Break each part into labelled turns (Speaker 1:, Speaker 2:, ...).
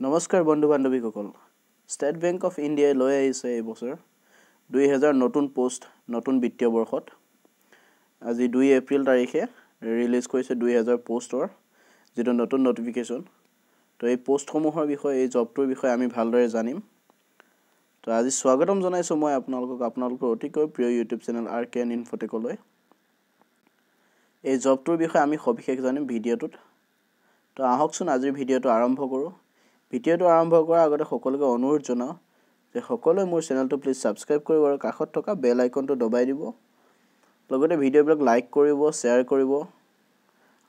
Speaker 1: নমস্কাৰ বন্ধু বান্ধৱীসকল state Bank of ইণ্ডিয়াই লৈ আহিছে এইবছৰ দুই হেজাৰ নতুন পোষ্ট নতুন বিত্তীয় বৰ্ষত। আজি দুই এপ্ৰিল তাৰিখে ৰিলিজ কৰিছে দুই হেজাৰ পোষ্টৰ যিটো নতুন নটিফিকেশ্যন তো এই পোষ্টসমূহৰ বিষয়ে এই জবটোৰ বিষয়ে আমি ভালদৰে জানিম। তো আজি স্বাগতম জনাইছোঁ মই আপোনালোকক আপোনালোকৰ অতিকৈ প্ৰিয় YouTube channel R K N ইনফটেকলৈ এই জবটোৰ বিষয়ে আমি সবিশেষ জানিম ভিডিঅ'টোত। তো আহকচোন আজিৰ ভিডিঅ'টো আৰম্ভ কৰোঁ। ভিডিঅ'টো আৰম্ভ কৰাৰ আগতে সকলোকে অনুৰোধ জনাওঁ যে সকলোৱে মোৰ চেনেলটো প্লিজ ছাবস্ক্ৰাইব কৰিব আৰু কাষত থকা বেল আইকনটো দবাই দিব। লগতে ভিডিঅ'বিলাক লাইক কৰিব শ্বেয়াৰ কৰিব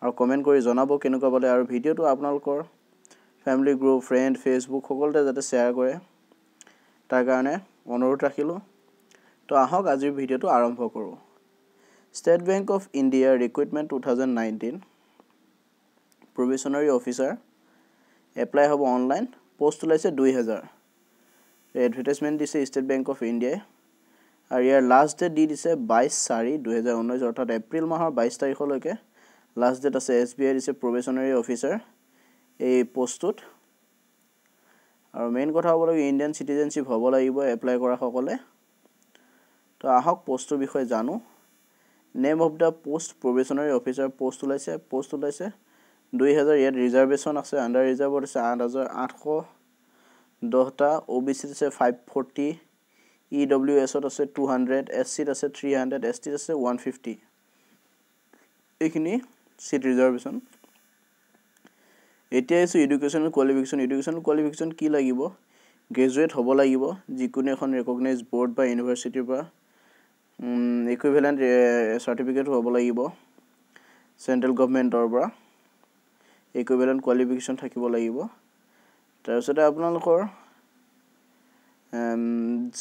Speaker 1: আৰু কমেণ্ট কৰি জনাব কেনেকুৱা পালে আৰু ভিডিঅ'টো আপোনালোকৰ ফেমিলি গ্ৰুপ ফ্ৰেণ্ড ফেচবুক সকলোতে যাতে শ্বেয়াৰ কৰে। তাৰ কাৰণে অনুৰোধ ৰাখিলোঁ। তো আহক আজিৰ ভিডিঅ'টো আৰম্ভ কৰোঁ। State Bank of India recruitment two thousand nineteen probationary officer apply হ'ব অনলাইন পষ্ট ওলাইছে দুই হেজাৰ। এডভাৰটাইজমেণ্ট দিছে ষ্টেট বেংক অফ ইণ্ডিয়াই আৰু ইয়াৰ লাষ্ট ডেট দি দিছে বাইছ চাৰি দুহেজাৰ ঊনৈছ অৰ্থাৎ এপ্ৰিল মাহৰ বাইছ তাৰিখলৈকে। লাষ্ট ডেট আছে এছ বি আই দিছে প্ৰবেচনাৰী অফিচাৰ এই পষ্টটোত আৰু মেইন কথা হ'ব লাগিব ইণ্ডিয়ান চিটিজেনশ্বিপ হ'ব লাগিব এপ্লাই কৰাসকলে তো আহক পষ্টটোৰ বিষয়ে জানো। Name of the post probationary officer post ওলাইছে পষ্ট ওলাইছে। দুই হাজাৰ ইয়াত ৰিজাৰ্ভেশ্যন আছে আণ্ডাৰ ৰিজাৰ্ভত আছে আঠ হাজাৰ আঠশ দহটা অ' বি চিত আছে ফাইভ ফৰ্টি ই ডব্লিউ এছত আছে টু হাণ্ড্ৰেড এছ চিত আছে থ্ৰী হাণ্ড্ৰেড এছ টিত আছে ওৱান ফিফটি এইখিনি চিট ৰিজাৰ্ভেশ্যন এতিয়া আহিছোঁ এডুকেশ্যনেল কোৱালিফিকেশ্যন এডুকেশ্যনেল কোৱালিফিকেশ্যন কি লাগিব? গ্ৰেজুৱেট হ'ব লাগিব যিকোনো এখন ৰেকগনাইজ বৰ্ড বা ইউনিভাৰ্চিটিৰ পৰা। ইকুইভেলেণ্ট চাৰ্টিফিকেট হ'ব লাগিব। চেণ্ট্ৰেল গভমেণ্টৰ পৰা। ইকুইভেলেণ্ট কোৱালিফিকেশ্যন থাকিব লাগিব। তাৰপিছতে আপোনালোকৰ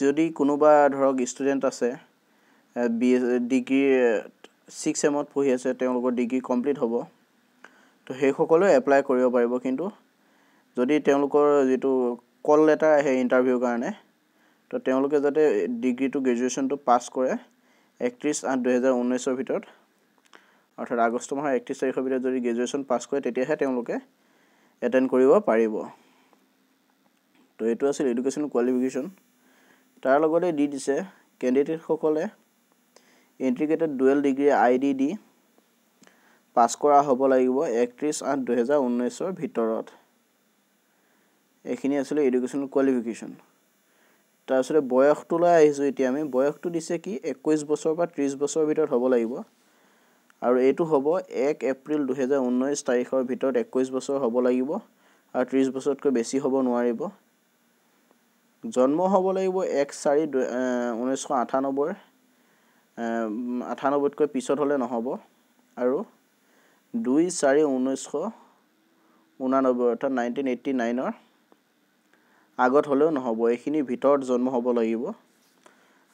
Speaker 1: যদি কোনোবা ধৰক ষ্টুডেণ্ট আছে বি এ ডিগ্ৰী ছিক্স এমত পঢ়ি আছে তেওঁলোকৰ ডিগ্ৰী কমপ্লিট হ'ব। তো সেইসকলেও এপ্লাই কৰিব পাৰিব কিন্তু যদি তেওঁলোকৰ যিটো কল লেটাৰ আহে ইণ্টাৰভিউৰ কাৰণে তো তেওঁলোকে যাতে ডিগ্ৰীটো গ্ৰেজুৱেশ্যনটো পাছ কৰে একত্ৰিছ আঠ দুহেজাৰ ঊনৈছৰ ভিতৰত। অৰ্থাৎ আগষ্ট মাহৰ একত্ৰিছ তাৰিখৰ ভিতৰত যদি গ্ৰেজুৱেশ্যন পাছ কৰে তেতিয়াহে তেওঁলোকে এটেণ্ড কৰিব পাৰিব। তো এইটো আছিল এডুকেশ্যন কোৱালিফিকেশ্যন তাৰ লগতে দি দিছে কেণ্ডিডেটসকলে integrated dual degree I D D pass কৰা হ'ব লাগিব একত্ৰিছ আঠ দুহেজাৰ ঊনৈছৰ ভিতৰত। এইখিনি আছিলে এডুকেশ্যনেল কোৱালিফিকেশ্যন তাৰপিছতে বয়সটোলৈ আহিছোঁ এতিয়া আমি। বয়সটো দিছে কি একৈছ বছৰৰ পৰা ত্ৰিছ বছৰৰ ভিতৰত হ'ব লাগিব। আৰু এইটো হ'ব এক এপ্ৰিল দুহেজাৰ ঊনৈছ তাৰিখৰ ভিতৰত একৈছ বছৰ হ'ব লাগিব আৰু ত্ৰিছ বছৰতকৈ বেছি হ'ব নোৱাৰিব। জন্ম হ'ব লাগিব এক চাৰি ঊনৈছশ আঠানব্বৈৰ আঠানব্বৈতকৈ পিছত হ'লে নহ'ব। আৰু দুই চাৰি ঊনৈছশ ঊনানব্বৈ অৰ্থাৎ নাইনটিন এইট্টি নাইনৰ আগত হ'লেও নহ'ব। এইখিনিৰ ভিতৰত জন্ম হ'ব লাগিব।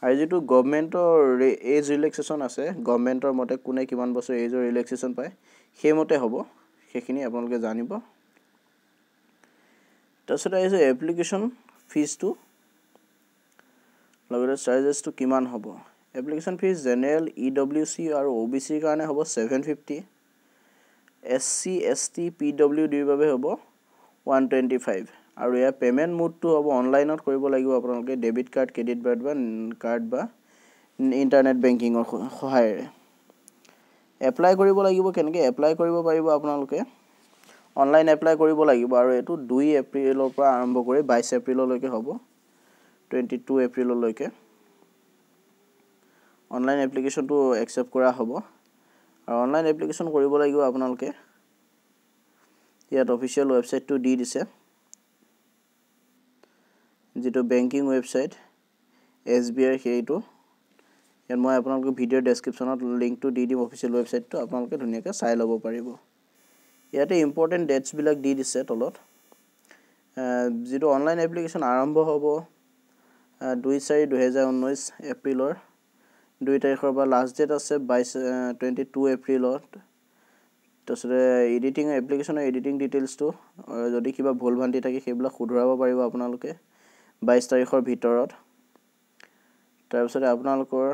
Speaker 1: আৰু যিটো গভমেণ্টৰ এজ ৰিলেক্সেশ্যন আছে গভমেণ্টৰ মতে কোনে কিমান বছৰ এজৰ ৰিলেক্সেশ্যন পায় সেইমতে হ'ব। সেইখিনি আপোনালোকে জানিব। তাৰপিছত আহিছে এপ্লিকেশ্যন ফিজটো লগতে চাৰ্জেছটো কিমান হ'ব? Application fee general E W S আৰু অ' বি চিৰ কাৰণে হ'ব seven fifty S C S T P W ডিৰ বাবে হ'ব ওৱান টুৱেণ্টি ফাইভ আৰু ইয়াৰ পে'মেণ্ট মোডটো হ'ব অনলাইনত কৰিব লাগিব আপোনালোকে ডেবিট কাৰ্ড ক্ৰেডিট কাৰ্ড বা কাৰ্ড বা ইণ্টাৰনেট বেংকিঙৰ সহায়েৰে। এপ্লাই কৰিব লাগিব কেনেকৈ এপ্লাই কৰিব পাৰিব আপোনালোকে? অনলাইন এপ্লাই কৰিব লাগিব আৰু এইটো দুই এপ্ৰিলৰ পৰা আৰম্ভ কৰি বাইছ এপ্ৰিললৈকে হ'ব টুৱেণ্টি টু এপ্ৰিললৈকে। অনলাইন এপ্লিকেশ্যনটো একচেপ্ট কৰা হ'ব। আৰু অনলাইন এপ্লিকেশ্যন কৰিব লাগিব আপোনালোকে। ইয়াত অফিচিয়েল ৱেবছাইটটো দি দিছে। যিটো বেংকিং ৱেবছাইট এছ বি আইৰ সেইটো। ইয়াত মই আপোনালোকক ভিডিঅ'ৰ ডেছক্ৰিপশ্যনত লিংকটো দি দিম অফিচিয়েল ৱেবছাইটটো আপোনালোকে ধুনীয়াকৈ চাই ল'ব পাৰিব। ইয়াতে ইম্পৰ্টেণ্ট ডেটছবিলাক দি দিছে তলত। যিটো অনলাইন এপ্লিকেশ্যন আৰম্ভ হ'ব দুই চাৰি দুহেজাৰ ঊনৈছ এপ্ৰিলৰ। দুই তাৰিখৰ পৰা লাষ্ট ডেট আছে বাইছ টুৱেণ্টি টু এপ্ৰিলত। তাৰপিছতে এডিটিং এপ্লিকেশ্যনৰ এডিটিং ডিটেইলছটো যদি কিবা ভুল ভ্ৰান্তি থাকে সেইবিলাক শুধৰাব পাৰিব আপোনালোকে। বাইছ তাৰিখৰ ভিতৰত। তাৰপিছতে আপোনালোকৰ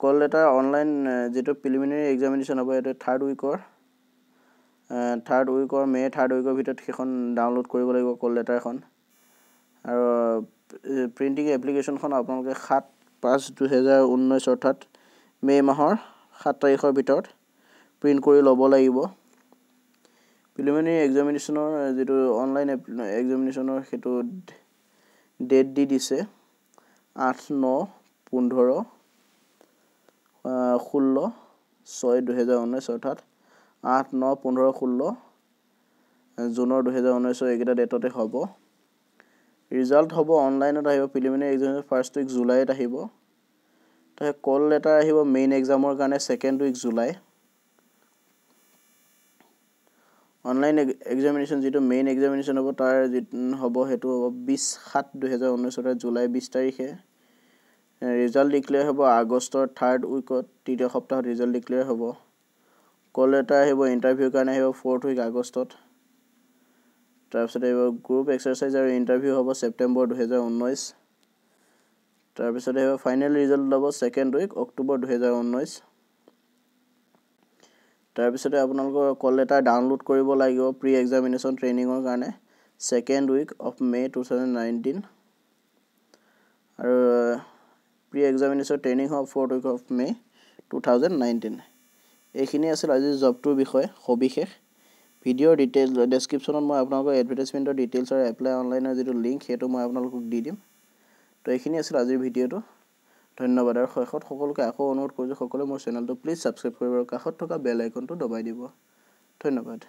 Speaker 1: কল লেটাৰ অনলাইন যিটো প্ৰিলিমিনেৰী এক্সামিনেশ্যন হ'ব এইটো থাৰ্ড উইকৰ থাৰ্ড উইকৰ মে' থাৰ্ড উইকৰ ভিতৰত সেইখন ডাউনলোড কৰিব লাগিব কল লেটাৰখন। আৰু প্ৰিণ্টিং এপ্লিকেশ্যনখন আপোনালোকে সাত পাঁচ দুহেজাৰ ঊনৈছ অৰ্থাৎ মে' মাহৰ সাত তাৰিখৰ ভিতৰত প্ৰিণ্ট কৰি ল'ব লাগিব। প্ৰিলিমিনেৰী এক্সামিনেশ্যনৰ যিটো অনলাইন এক্সামিনেশ্যনৰ সেইটো ডেট দি দিছে আঠ ন পোন্ধৰ ষোল্ল ছয় দুহেজাৰ ঊনৈছ অৰ্থাৎ আঠ ন পোন্ধৰ ষোল্ল জুনৰ দুহেজাৰ ঊনৈছৰ এইকেইটা ডেটতে হ'ব। ৰিজাল্ট হ'ব অনলাইনত আহিব প্ৰিলিমিনেৰী এক্সাম ফাৰ্ষ্ট উইক জুলাইত আহিব। তাৰপিছত কল লেটাৰ আহিব মেইন এক্সামৰ কাৰণে second week July. Online examination যিটো মেইন এক্সামিনেশ্যন হ'ব তাৰ যি হ'ব সেইটো হ'ব বিছ সাত দুহেজাৰ ঊনৈছৰ জুলাই বিছ তাৰিখে। ৰিজাল্ট ডিক্লেয়াৰ হ'ব আগষ্টৰ থাৰ্ড উইকত তৃতীয় সপ্তাহত ৰিজাল্ট ডিক্লেয়াৰ হ'ব। কল লেটাৰ আহিব ইণ্টাৰভিউৰ কাৰণে আহিব ফ'ৰ্থ উইক আগষ্টত। তাৰপিছত আহিব গ্ৰুপ এক্সাৰচাইজ আৰু ইণ্টাৰভিউ হ'ব ছেপ্টেম্বৰ দুহেজাৰ ঊনৈছ তাৰপিছত আহিব ফাইনেল ৰিজাল্ট ওলাব ছেকেণ্ড উইক অক্টোবৰ দুহেজাৰ ঊনৈছ তাৰপিছতে আপোনালোকৰ কল লেটাৰ ডাউনলোড কৰিব লাগিব প্ৰি এক্সামিনেশ্যন ট্ৰেইনিঙৰ কাৰণে second week of May' two thousand nineteen আৰু প্ৰি এক্সামিনেশ্যন ট্ৰেইনিং হ'ব fourth week of May' two thousand nineteen এইখিনি আছিল আজিৰ জবটোৰ বিষয়ে সবিশেষ। ভিডিঅ'ৰ ডিটেইলছ ডেছক্ৰিপশ্যনত মই আপোনালোকৰ এডভাৰটাইজমেণ্টৰ ডিটেইলছ আৰু এপ্লাই অনলাইনৰ যিটো লিংক সেইটো মই আপোনালোকক দি দিম। তো এইখিনি আছিল আজিৰ ভিডিঅ'টো। ধন্যবাদ আৰু শেষত সকলোকে আকৌ অনুৰোধ কৰিছোঁ সকলোৱে মোৰ চেনেলটো প্লিজ ছাবস্ক্ৰাইব কৰিব আৰু কাষত থকা বেল আইকনটো দবাই দিব। ধন্যবাদ।